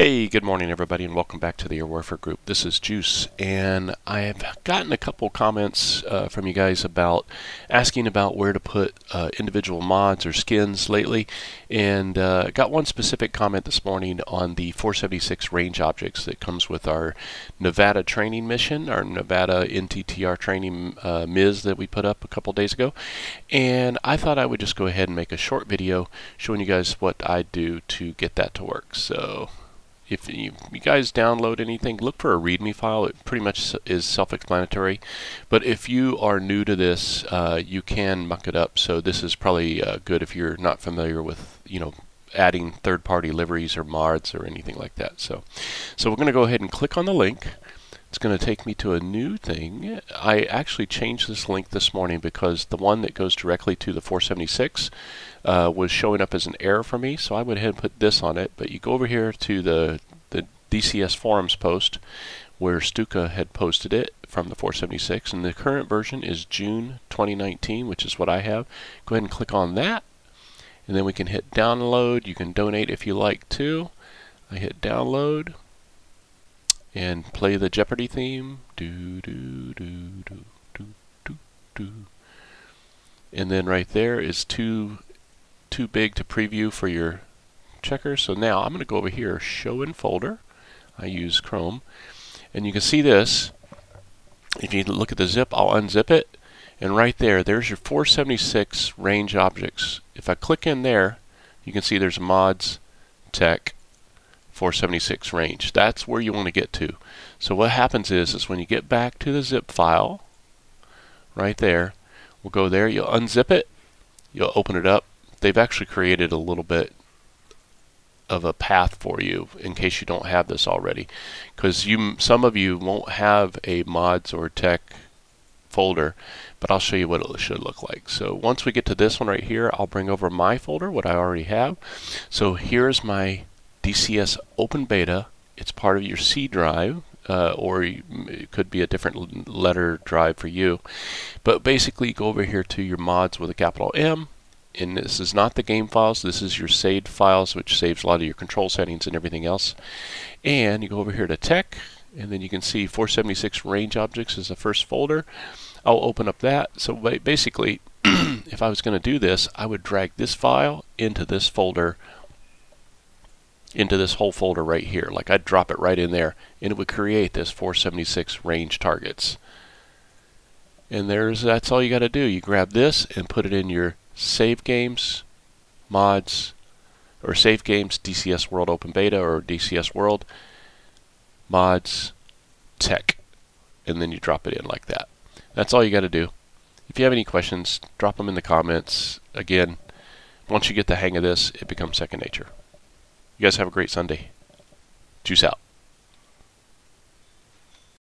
Hey, good morning everybody and welcome back to the Air Warfare Group. This is Juice and I've gotten a couple comments uh, from you guys about asking about where to put uh, individual mods or skins lately and uh, got one specific comment this morning on the 476 range objects that comes with our Nevada training mission, our Nevada NTTR training uh, MIS that we put up a couple days ago and I thought I would just go ahead and make a short video showing you guys what I do to get that to work. So if you, you, guys download anything, look for a README file. It pretty much is self-explanatory. But if you are new to this, uh, you can muck it up. So this is probably uh, good if you're not familiar with, you know, adding third-party liveries or mods or anything like that. So, so we're going to go ahead and click on the link. It's going to take me to a new thing. I actually changed this link this morning because the one that goes directly to the 476 uh, was showing up as an error for me, so I went ahead and put this on it. But you go over here to the, the DCS forums post where Stuka had posted it from the 476, and the current version is June 2019, which is what I have. Go ahead and click on that, and then we can hit download. You can donate if you like to. I hit download and play the Jeopardy theme. Do do do do do do do. And then right there is too too big to preview for your checker. So now I'm going to go over here, show in folder. I use Chrome, and you can see this. If you look at the zip, I'll unzip it, and right there, there's your 476 range objects. If I click in there, you can see there's mods, tech, 476 range. That's where you want to get to. So what happens is, is when you get back to the zip file, right there, we'll go there, you'll unzip it, you'll open it up. They've actually created a little bit of a path for you in case you don't have this already because you some of you won't have a mods or tech folder but I'll show you what it should look like so once we get to this one right here I'll bring over my folder what I already have so here's my DCS Open Beta. It's part of your C drive, uh, or it could be a different letter drive for you. But basically, go over here to your mods with a capital M. And this is not the game files, this is your saved files, which saves a lot of your control settings and everything else. And you go over here to Tech, and then you can see 476 range objects is the first folder. I'll open up that. So basically, if I was going to do this, I would drag this file into this folder into this whole folder right here. Like I'd drop it right in there and it would create this 476 range targets. And there's that's all you got to do. You grab this and put it in your save games, mods, or save games, DCS World Open Beta or DCS World, mods, tech, and then you drop it in like that. That's all you got to do. If you have any questions, drop them in the comments. Again, once you get the hang of this, it becomes second nature. You guys have a great Sunday. Juice out.